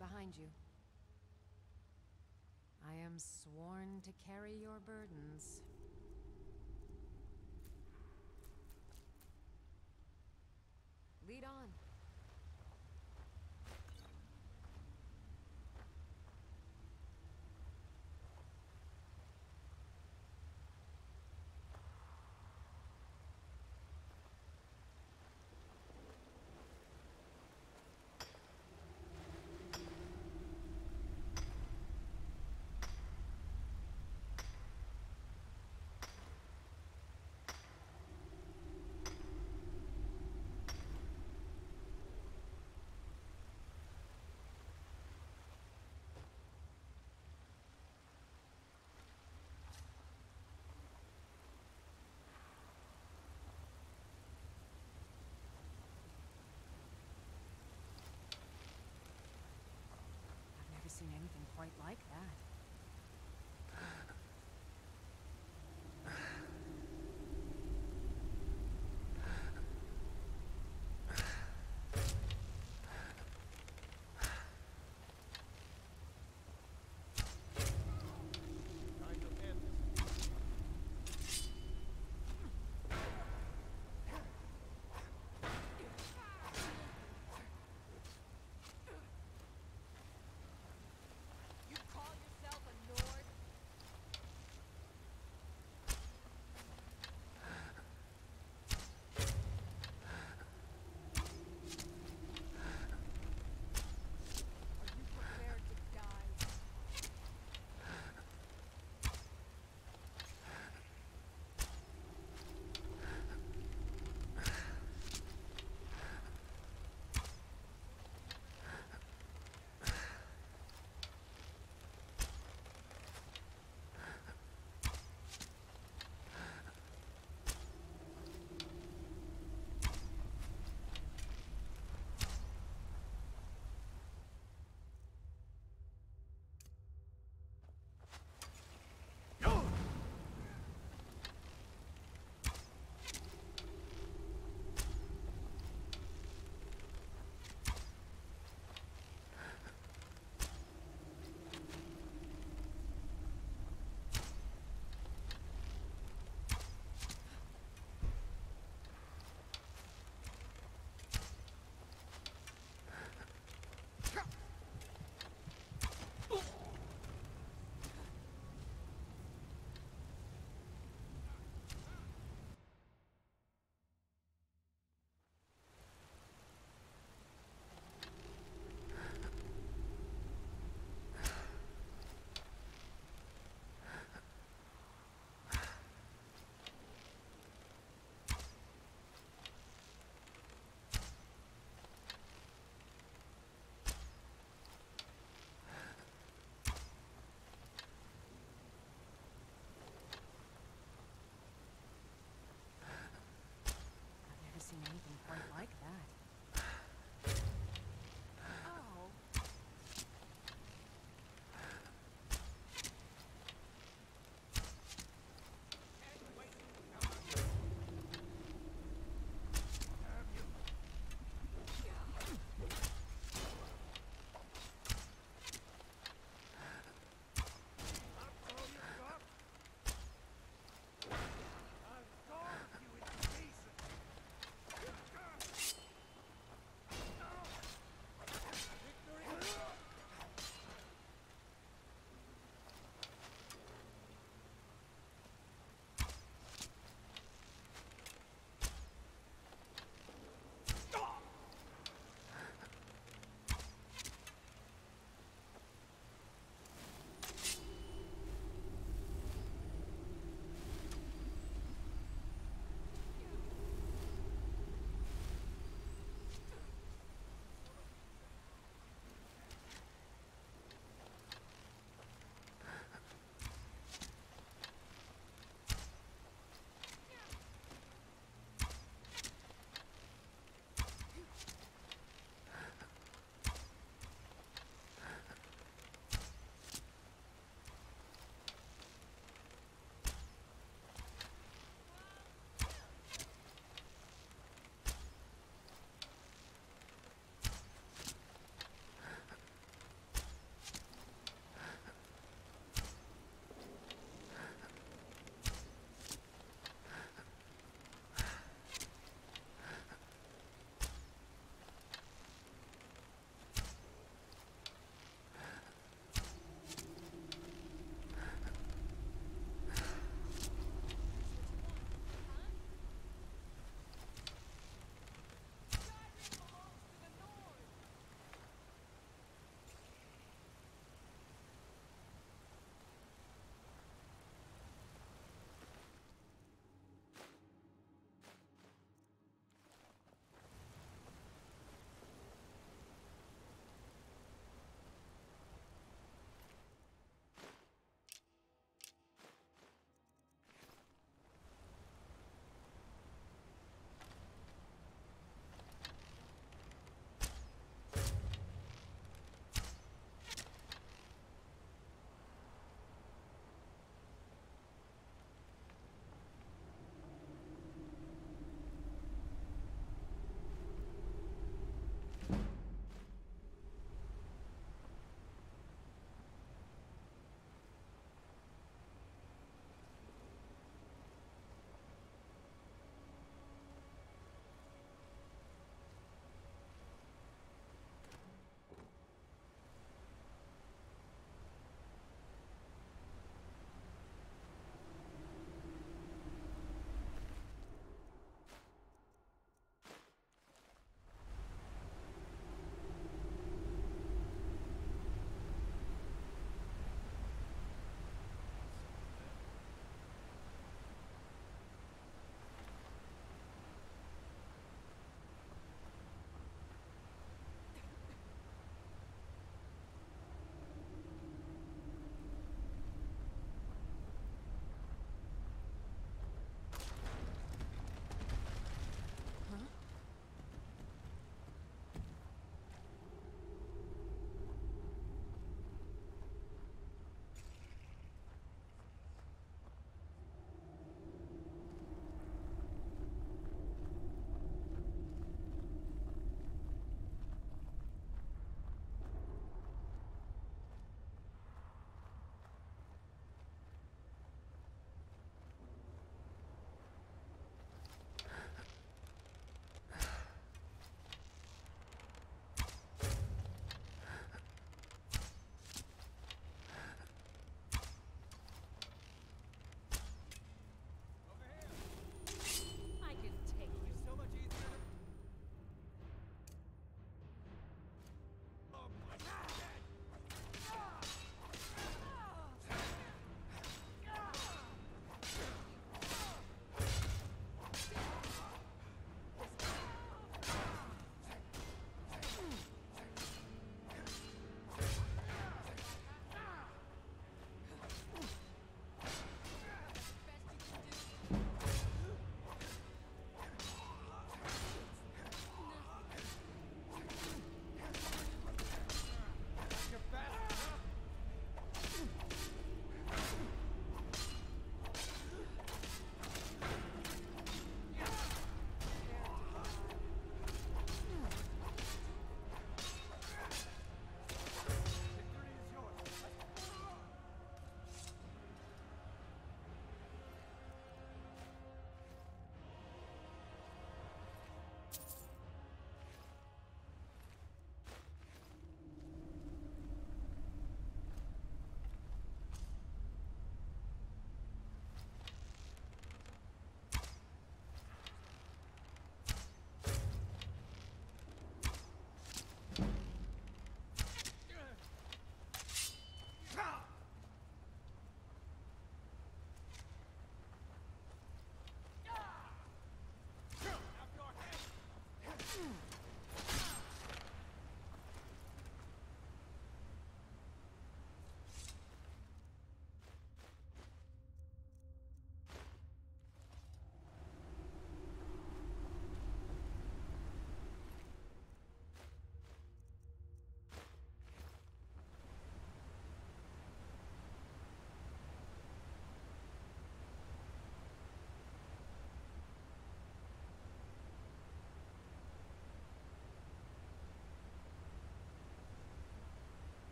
right behind you. I am sworn to carry your burdens. Lead on. Anything quite like that. like that.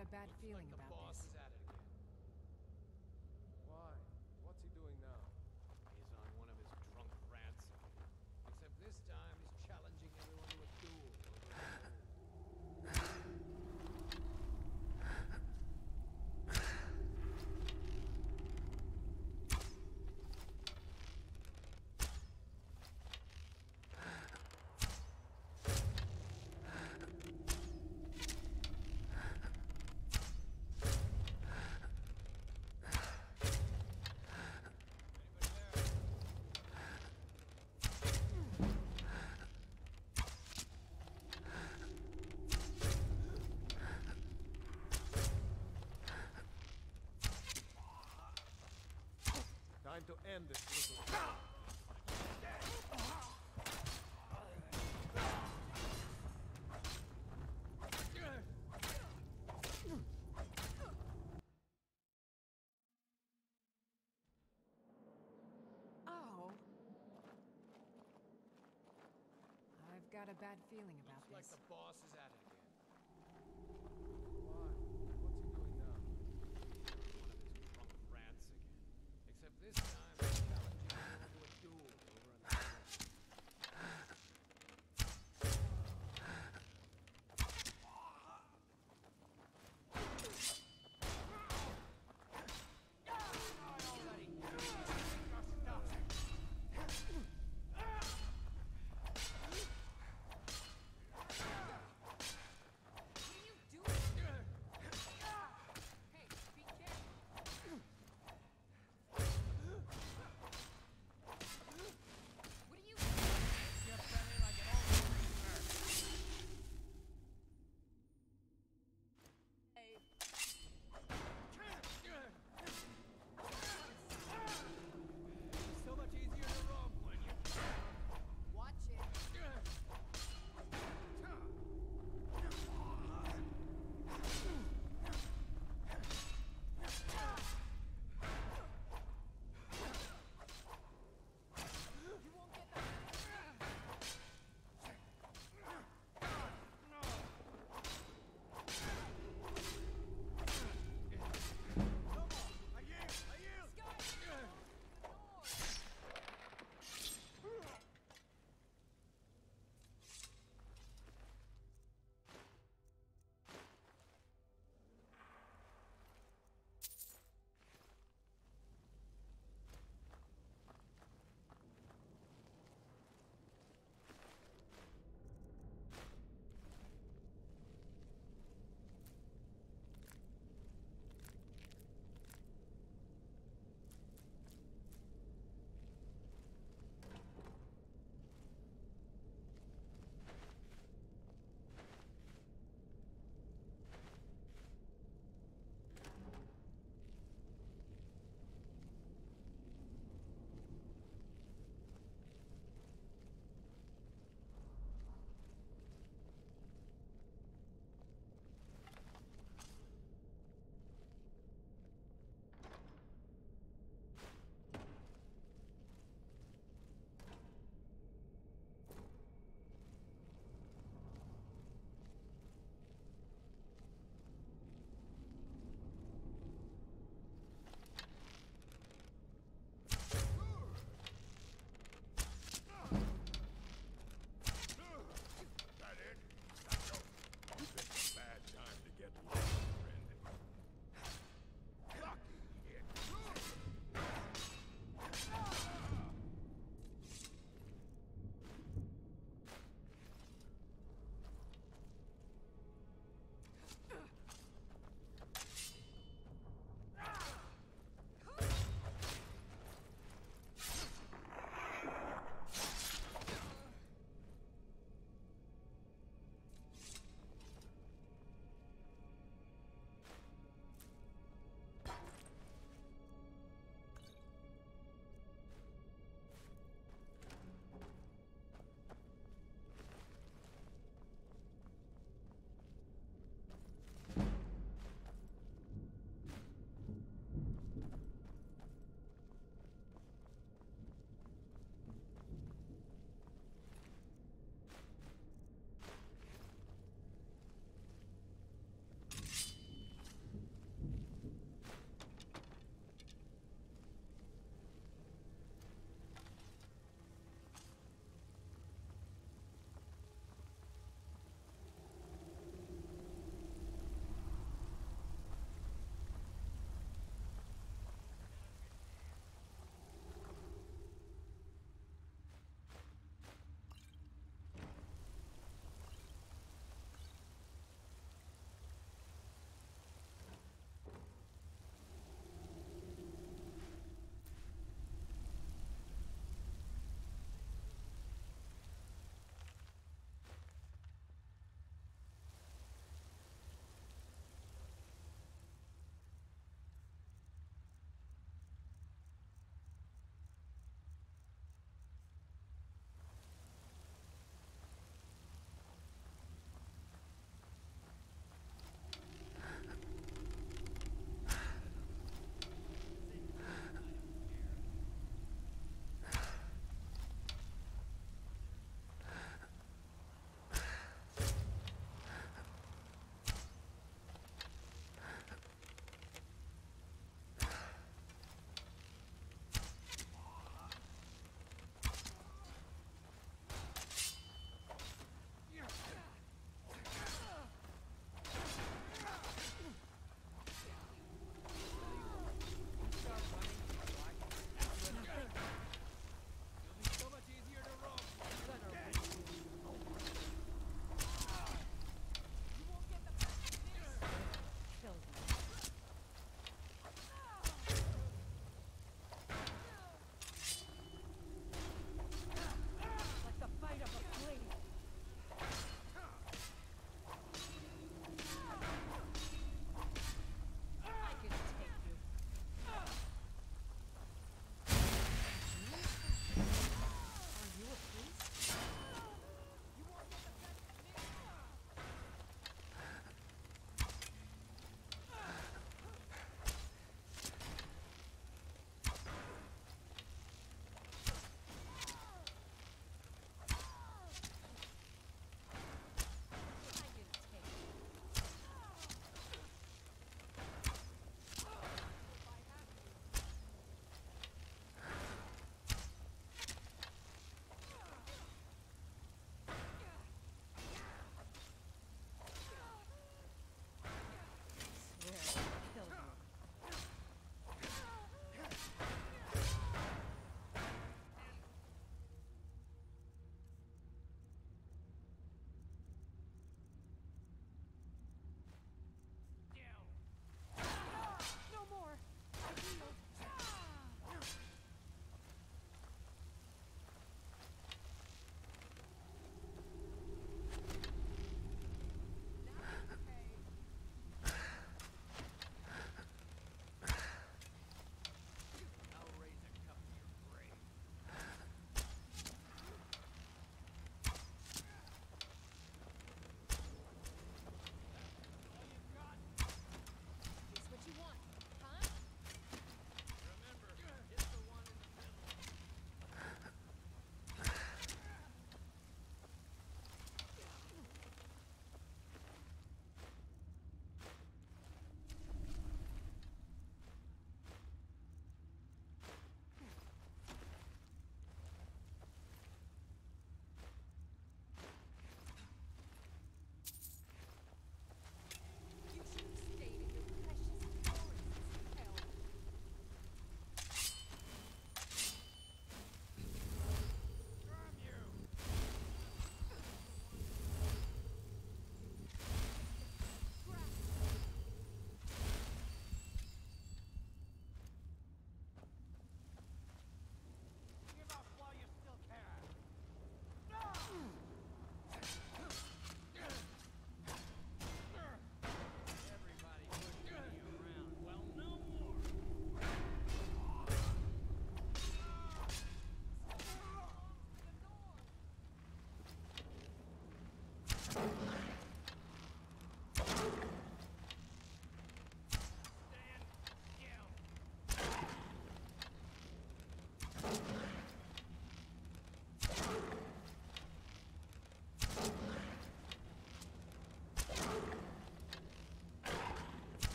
got a bad feeling about to end this little... Oh. I've got a bad feeling about Looks this. like the boss is at it.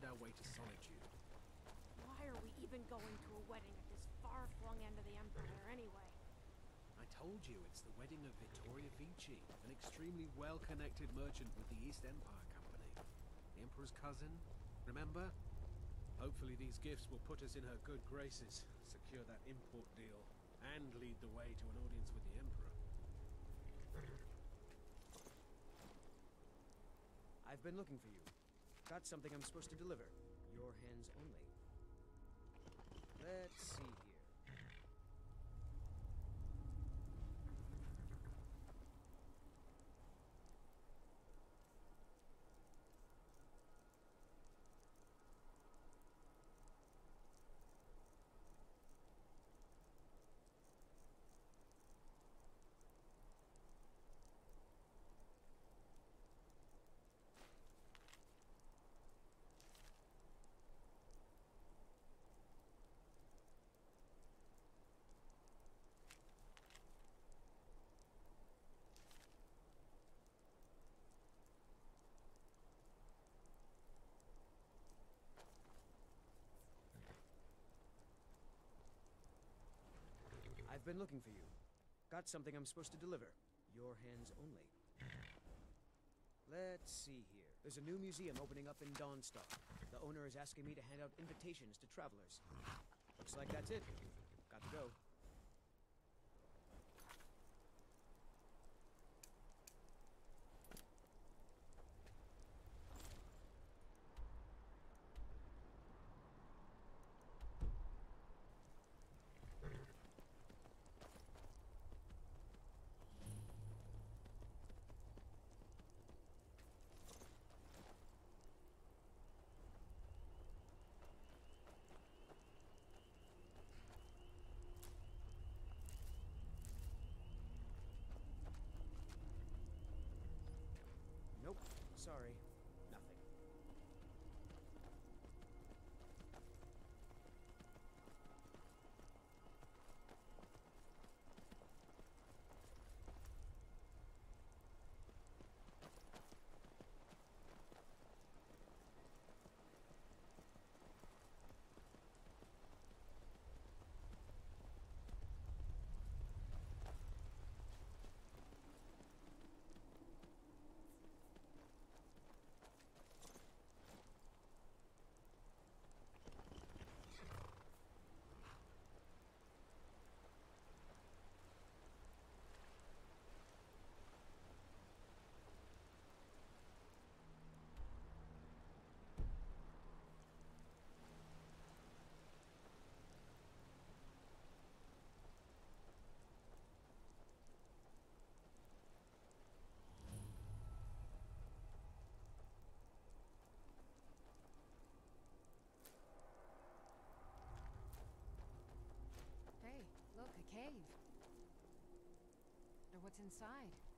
Find our way to Solitude. Why are we even going to a wedding at this far-flung end of the Empire anyway? I told you it's the wedding of Vittoria Vici, an extremely well-connected merchant with the East Empire Company. The Emperor's cousin, remember? Hopefully these gifts will put us in her good graces, secure that import deal, and lead the way to an audience with the Emperor. I've been looking for you. Got something I'm supposed to deliver. Your hands only. Let's see been looking for you. Got something I'm supposed to deliver. Your hands only. Let's see here. There's a new museum opening up in Dawnstar. The owner is asking me to hand out invitations to travelers. Looks like that's it. Got to go. Sorry. What's inside.